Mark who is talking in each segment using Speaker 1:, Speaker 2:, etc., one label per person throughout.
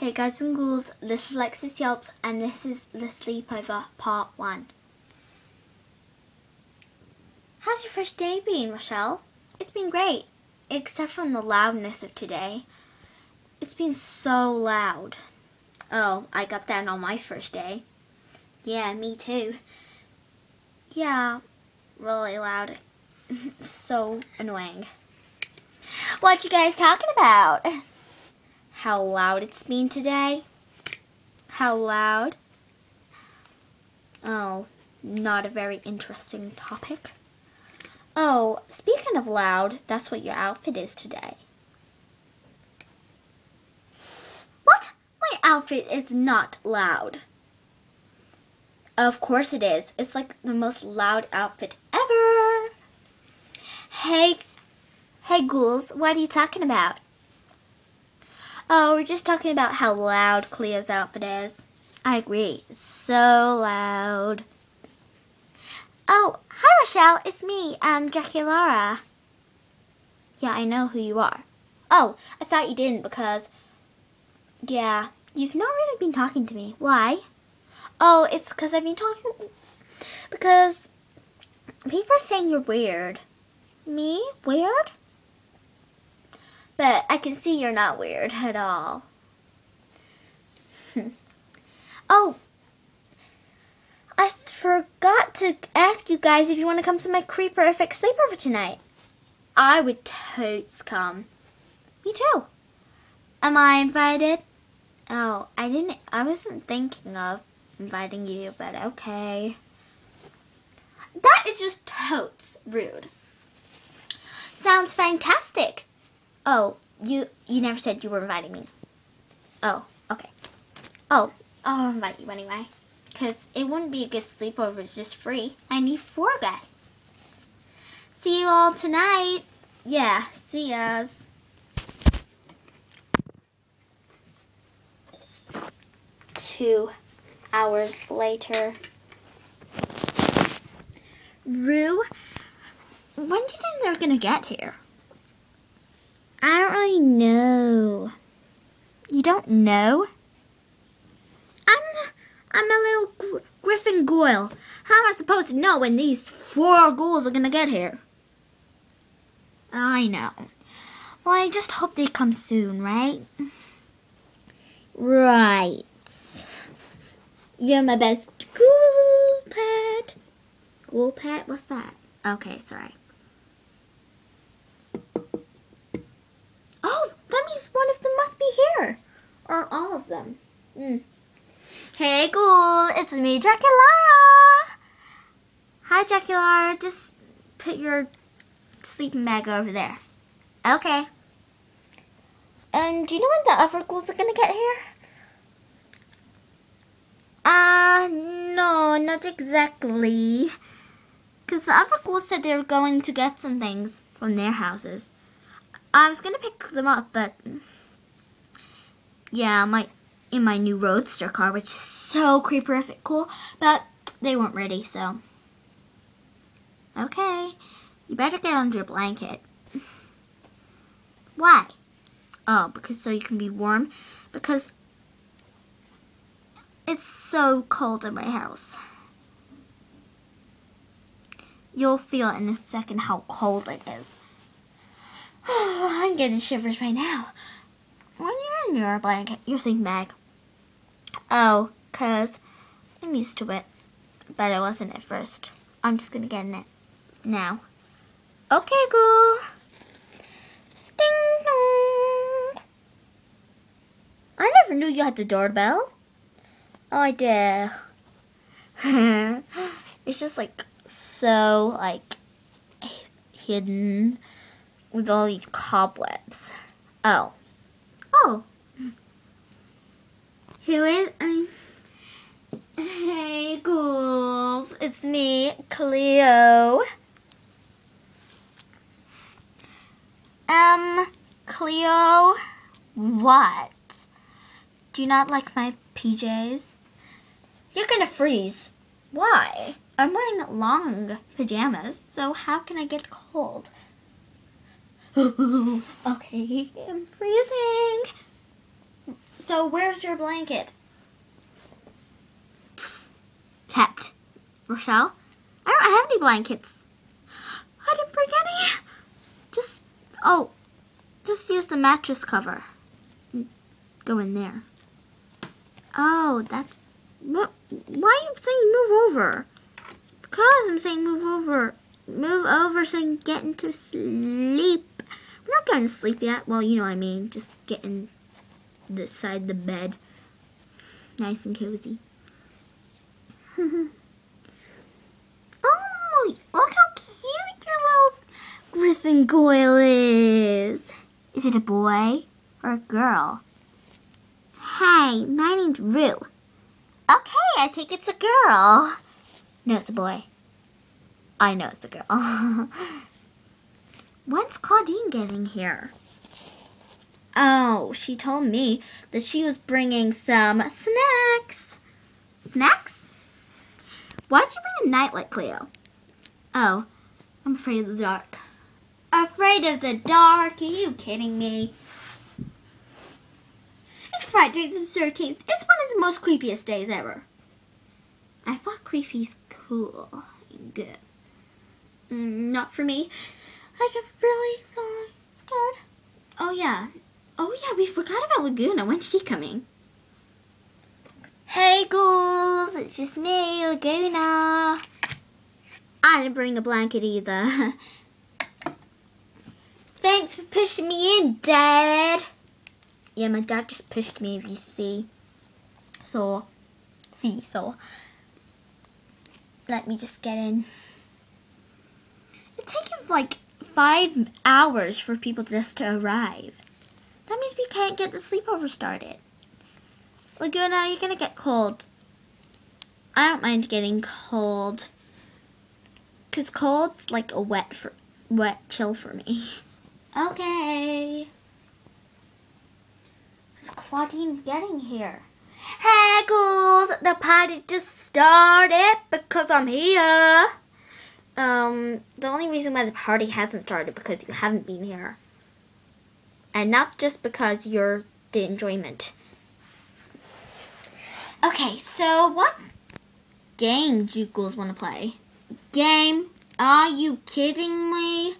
Speaker 1: Hey guys and ghouls, this is Lexus Yelps and this is the sleepover part one. How's your first day been, Rochelle? It's been great, except from the loudness of today. It's been so loud. Oh, I got that on my first day. Yeah, me too. Yeah, really loud. so annoying. What you guys talking about? How loud it's been today. How loud? Oh, not a very interesting topic. Oh, speaking of loud, that's what your outfit is today. What? My outfit is not loud. Of course it is. It's like the most loud outfit ever. Hey, hey ghouls, what are you talking about? Oh, we're just talking about how loud Cleo's outfit is. I agree. So loud. Oh, hi Rochelle. It's me, um, Laura. Yeah, I know who you are. Oh, I thought you didn't because, yeah, you've not really been talking to me. Why? Oh, it's because I've been talking, because people are saying you're weird. Me? Weird? But I can see you're not weird at all. Hmm. oh, I forgot to ask you guys if you want to come to my creeperific sleepover tonight. I would totes come. Me too. Am I invited? Oh, I didn't, I wasn't thinking of inviting you, but okay. That is just totes rude. Sounds fantastic. Oh, you you never said you were inviting me. Oh, okay. Oh, I'll invite you anyway. Because it wouldn't be a good sleepover. It's just free. I need four guests. See you all tonight. Yeah, see yas. Two hours later. Roux, when do you think they're going to get here? I don't really know. You don't know? I'm I'm a little gr Griffin Goyle. How am I supposed to know when these four ghouls are gonna get here? I know. Well, I just hope they come soon, right? Right. You're my best ghoul pet. Ghoul pet? What's that? Okay, sorry. one of them must be here. Or all of them. Mm. Hey, ghoul. It's me, Draculaura. Hi, Draculaura. Just put your sleeping bag over there. Okay. And do you know when the other ghouls are going to get here? Uh, no, not exactly. Because the other ghouls said they were going to get some things from their houses. I was going to pick them up, but yeah, my in my new Roadster car, which is so creeperific cool, but they weren't ready, so. Okay, you better get under your blanket. Why? Oh, because so you can be warm? Because it's so cold in my house. You'll feel in a second how cold it is. I'm getting shivers right now. When you're in your blanket, your sleeping bag. Oh, cause I'm used to it, but I wasn't at first. I'm just gonna get in it now. Okay, girl. Ding dong. I never knew you had the doorbell. Oh, I did. it's just like so like hidden with all these cobwebs. Oh. Who is, I mean, hey ghouls, it's me, Cleo. Um, Cleo, what? Do you not like my PJs? You're gonna freeze. Why? I'm wearing long pajamas, so how can I get cold? okay, I'm freezing. So where's your blanket? Kept. Rochelle? I don't have any blankets. I didn't bring any. Just, oh, just use the mattress cover. Go in there. Oh, that's, what, why are you saying move over? Because I'm saying move over. Move over so I can get into sleep. We're not going to sleep yet. Well, you know what I mean. Just getting this side the bed. Nice and cozy. oh, look how cute your little Griffin Goyle is. Is it a boy or a girl? Hey, my name's Roux. Okay, I think it's a girl. No, it's a boy. I know it's a girl. When's Claudine getting here? Oh, she told me that she was bringing some snacks. Snacks? Why'd you bring a nightlight, Cleo? Oh, I'm afraid of the dark. Afraid of the dark? Are you kidding me? It's Friday the 13th. It's one of the most creepiest days ever. I thought creepy's cool good. Mm, not for me. I get really, really scared. Oh, yeah. Oh, yeah, we forgot about Laguna. When's she coming? Hey, ghouls. It's just me, Laguna. I didn't bring a blanket either. Thanks for pushing me in, Dad. Yeah, my dad just pushed me, if you see. So, see, so. Let me just get in. It takes like five hours for people just to arrive. That means we can't get the sleepover started. Laguna, you're gonna get cold. I don't mind getting cold. Cause cold's like a wet for wet chill for me. Okay. Is Claudine getting here? Hey ghouls, the party just started because I'm here. Um, the only reason why the party hasn't started because you haven't been here. And not just because you're the enjoyment. Okay, so what game ghouls want to play? Game? Are you kidding me?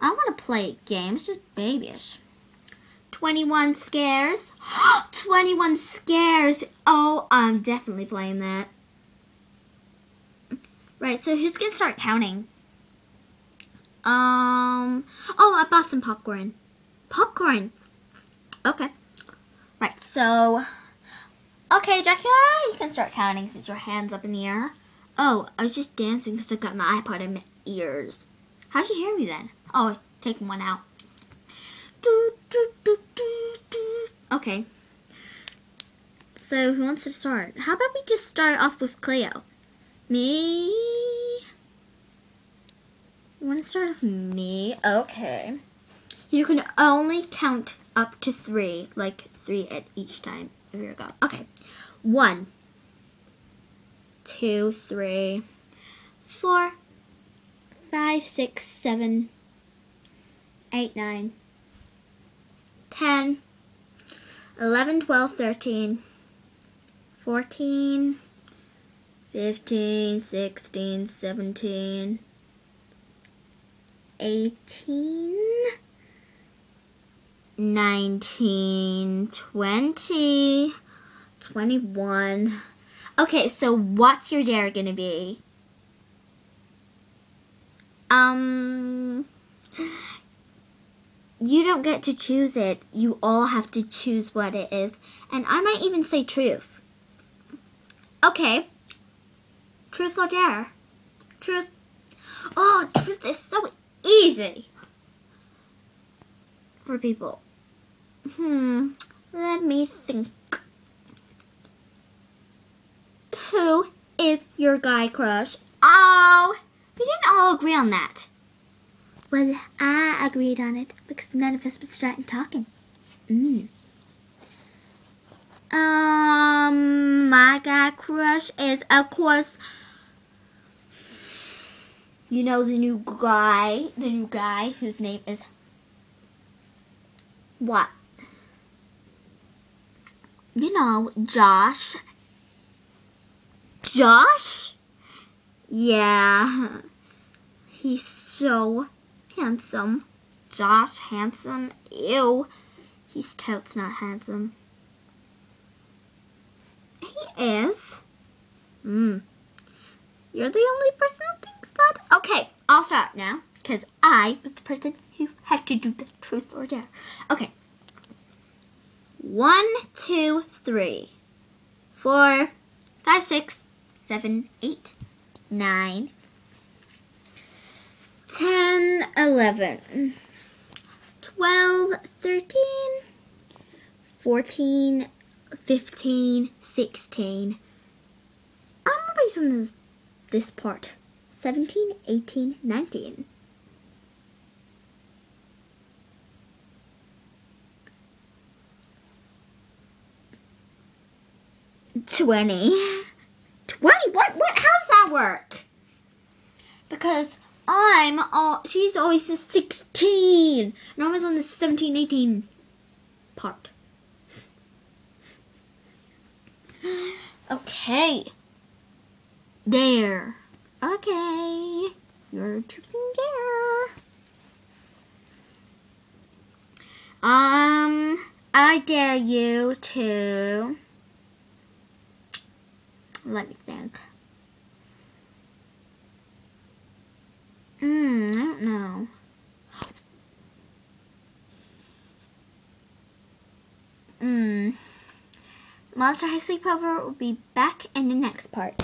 Speaker 1: I want to play a game. It's just babyish. 21 scares. 21 scares. Oh, I'm definitely playing that. Right, so who's going to start counting? Um, oh, I bought some popcorn. Popcorn. Okay. Right, so, okay, Dracula, you can start counting since your hand's up in the air. Oh, I was just dancing because I got my iPod in my ears. How'd you hear me then? Oh, taking one out. Do, do, do, Okay. So, who wants to start? How about we just start off with Cleo? Me? You want to start with me? Okay. You can only count up to three, like three at each time. Here we go. Okay. One, two, three, four, five, six, seven, eight, nine, ten, eleven, twelve, thirteen, fourteen. 15, 16, 17, 18, 19, 20, 21. Okay, so what's your dare gonna be? Um, you don't get to choose it. You all have to choose what it is. And I might even say truth. Okay. Truth or dare? Truth. Oh, truth is so easy for people. Hmm, let me think. Who is your guy crush? Oh, we didn't all agree on that. Well, I agreed on it because none of us was starting talking. Mm. Um, my guy crush is, of course, you know the new guy, the new guy whose name is what? You know, Josh. Josh? Yeah. He's so handsome. Josh handsome? Ew. He's totes not handsome. He is. Hmm. You're the only person who thinks that? Okay, I'll start now. Because I was the person who had to do the truth or dare. Okay. One, two, three, four, five, six, seven, eight, nine, ten, eleven, twelve, thirteen, fourteen, fifteen, sixteen. I'm erasing this, this part. 17, 18, 19. 20. 20? What? What? How does that work? Because I'm all, she's always a 16. And I was on the 17, 18 part. Okay. There. Okay. You're choosing there. Um, I dare you to let me think. Hmm, I don't know. Hmm. Monster High Sleepover will be back in the next part.